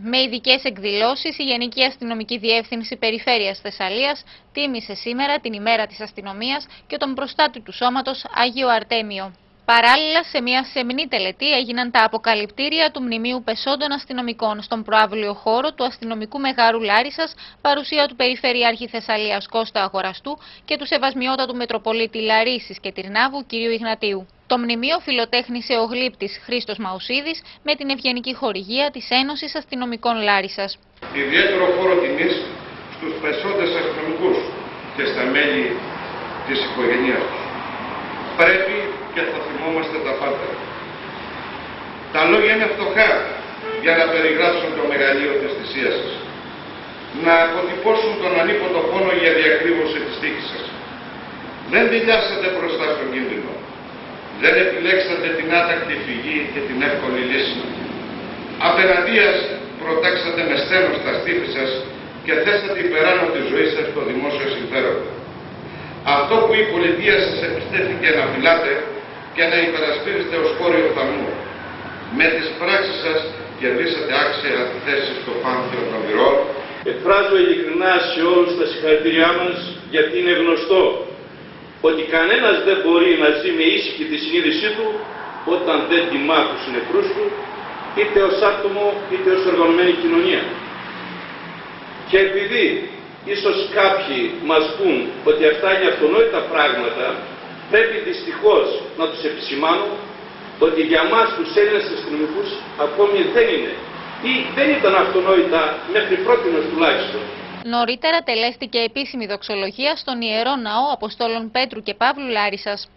Με ειδικές εκδηλώσεις, η Γενική Αστυνομική Διεύθυνση Περιφέρειας Θεσσαλίας τίμησε σήμερα την ημέρα της αστυνομίας και τον προστάτη του σώματος Άγιο Αρτέμιο. Παράλληλα, σε μια σεμνή τελετή έγιναν τα αποκαλυπτήρια του Μνημείου Πεσόντων Αστυνομικών στον προάβλιο χώρο του Αστυνομικού Μεγάρου Λάρισας, παρουσία του Περιφερειάρχη Θεσσαλίας Κώστα Αγοραστού και του Σεβασμιότατου Μετροπολίτη Λαρίσης και Τυρνάβου κ. Ιγνατίου. Το μνημείο φιλοτέχνησε ο γλύπτης Χρήστος Μαουσίδης με την ευγενική χορηγία της Ένωσης Αστυνομικών Λάρισας. Ιδιαίτερο φόρο τιμής στους πεσόντες αστυνομικούς και στα μέλη της οικογένειάς τους. Πρέπει και θα θυμόμαστε τα πάντα. Τα λόγια είναι φτωχά για να περιγράψουν το μεγαλείο της θυσίας σας. Να αποτυπώσουν τον ανίποτο πόνο για διακρύβωση της τύχης σας. Δεν δηλιάσατε μπροστά στον κίνδυνο. Δεν επιλέξατε την άτακτη φυγή και την εύκολη λύση. Απέναντίας προτάξατε με στένος τα στήθη σας και θέσατε υπεράνω τη ζωή σας στο δημόσιο συμφέρον. Αυτό που η πολιτεία σας επιστέθηκε να φυλάτε και να υπερασπίζετε ως χώριο θαμού. Με τις πράξεις σας κερδίσατε άξια θέση στο πάνθιο των πυρών. Εκφράζω ειλικρινά σε όλους τα συγχαρητήριά μας γιατί είναι γνωστό ότι κανένας δεν μπορεί να ζει με ήσυχη τη συνείδησή του όταν δεν τιμά τους νεκρούς του είτε ως άτομο είτε ως οργανωμένη κοινωνία. Και επειδή ίσως κάποιοι μας πούν ότι αυτά είναι αυτονόητα πράγματα πρέπει δυστυχώς να τους επισημάνω ότι για μας τους Έλληνες αστυνομικούς ακόμη δεν είναι ή δεν ήταν αυτονόητα μέχρι πρώτη τουλάχιστον. Νωρίτερα τελέστηκε επίσημη δοξολογία στον Ιερό Ναό Αποστόλων Πέτρου και Παύλου Λάρισας.